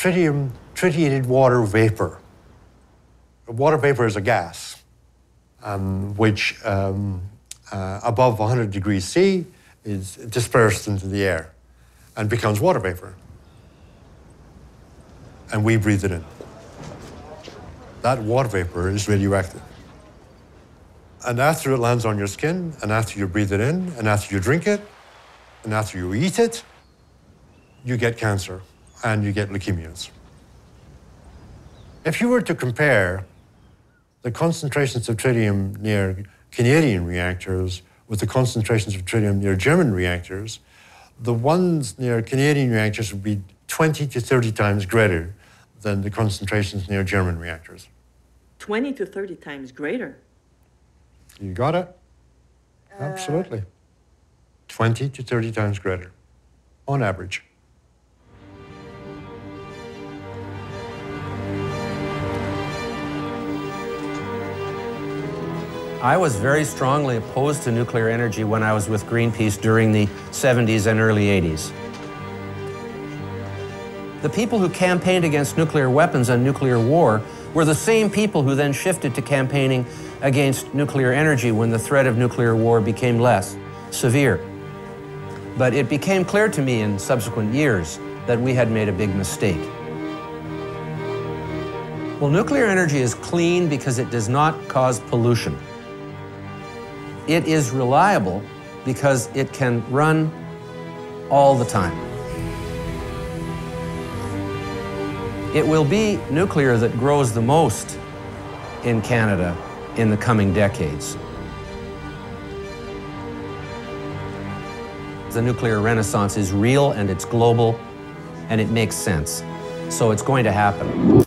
tritium, tritiated water vapor. Water vapor is a gas, um, which um, uh, above 100 degrees C is dispersed into the air and becomes water vapor. And we breathe it in. That water vapor is radioactive. And after it lands on your skin, and after you breathe it in, and after you drink it, and after you eat it, you get cancer and you get leukemias. If you were to compare the concentrations of tritium near Canadian reactors with the concentrations of tritium near German reactors, the ones near Canadian reactors would be 20 to 30 times greater than the concentrations near German reactors. 20 to 30 times greater. You got it? Uh, Absolutely. 20 to 30 times greater on average. I was very strongly opposed to nuclear energy when I was with Greenpeace during the 70s and early 80s. The people who campaigned against nuclear weapons and nuclear war were the same people who then shifted to campaigning against nuclear energy when the threat of nuclear war became less severe. But it became clear to me in subsequent years that we had made a big mistake. Well, nuclear energy is clean because it does not cause pollution. It is reliable because it can run all the time. It will be nuclear that grows the most in Canada in the coming decades. The nuclear renaissance is real and it's global and it makes sense. So it's going to happen.